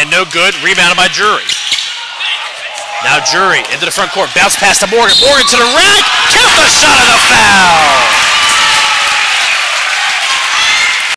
And no good. Rebounded by Drury. Now Drury into the front court. Bounce pass to Morgan. Morgan to the rack. Count